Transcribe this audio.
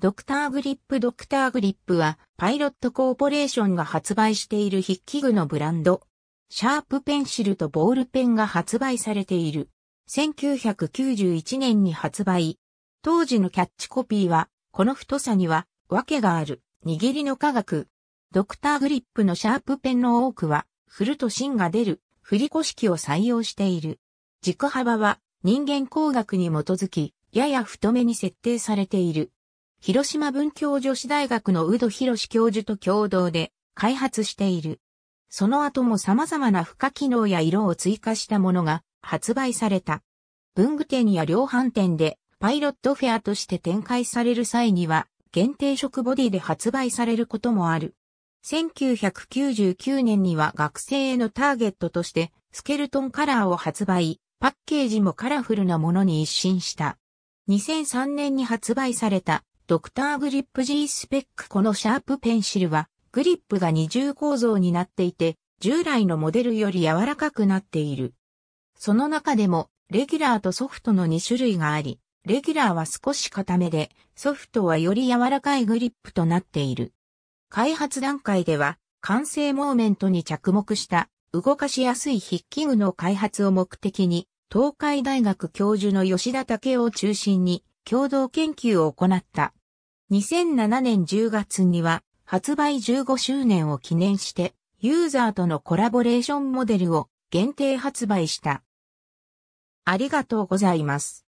ドクターグリップドクターグリップはパイロットコーポレーションが発売している筆記具のブランド。シャープペンシルとボールペンが発売されている。1991年に発売。当時のキャッチコピーは、この太さには、訳がある、握りの科学。ドクターグリップのシャープペンの多くは、振ると芯が出る、振り子式を採用している。軸幅は、人間工学に基づき、やや太めに設定されている。広島文教女子大学の宇戸博教授と共同で開発している。その後も様々な付加機能や色を追加したものが発売された。文具店や量販店でパイロットフェアとして展開される際には限定色ボディで発売されることもある。1999年には学生へのターゲットとしてスケルトンカラーを発売、パッケージもカラフルなものに一新した。2003年に発売されたドクターグリップ G スペックこのシャープペンシルはグリップが二重構造になっていて従来のモデルより柔らかくなっている。その中でもレギュラーとソフトの2種類があり、レギュラーは少し硬めで、ソフトはより柔らかいグリップとなっている。開発段階では、完成モーメントに着目した動かしやすい筆記具の開発を目的に、東海大学教授の吉田武を中心に共同研究を行った。2007年10月には発売15周年を記念してユーザーとのコラボレーションモデルを限定発売した。ありがとうございます。